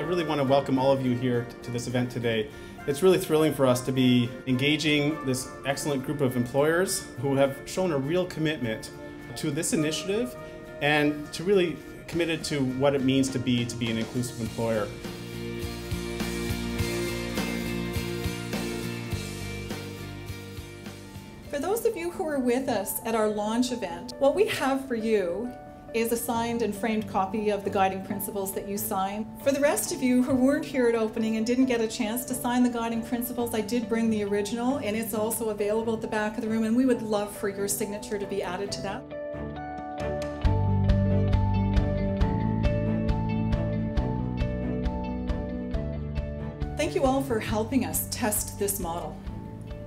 really want to welcome all of you here to this event today. It's really thrilling for us to be engaging this excellent group of employers who have shown a real commitment to this initiative and to really committed to what it means to be to be an inclusive employer. For those of you who were with us at our launch event, what we have for you is a signed and framed copy of the guiding principles that you signed. For the rest of you who weren't here at opening and didn't get a chance to sign the guiding principles, I did bring the original and it's also available at the back of the room and we would love for your signature to be added to that. Thank you all for helping us test this model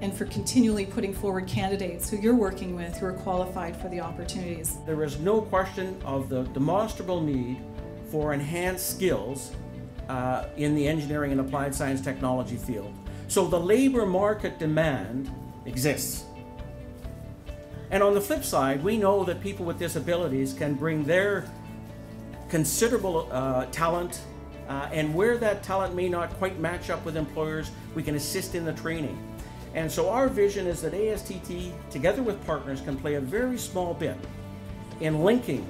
and for continually putting forward candidates who you're working with who are qualified for the opportunities. There is no question of the demonstrable need for enhanced skills uh, in the engineering and applied science technology field. So the labor market demand exists. And on the flip side, we know that people with disabilities can bring their considerable uh, talent uh, and where that talent may not quite match up with employers, we can assist in the training. And so our vision is that ASTT, together with partners, can play a very small bit in linking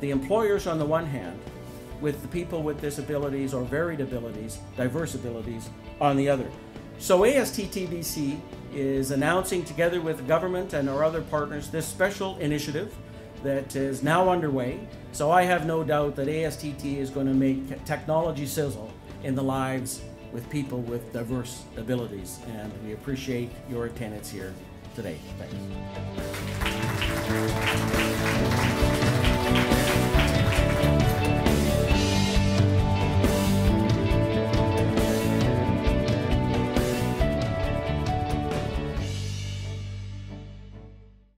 the employers on the one hand with the people with disabilities or varied abilities, diverse abilities on the other. So ASTTBC is announcing together with government and our other partners this special initiative that is now underway. So I have no doubt that ASTT is going to make technology sizzle in the lives with people with diverse abilities. And we appreciate your attendance here today. Thanks.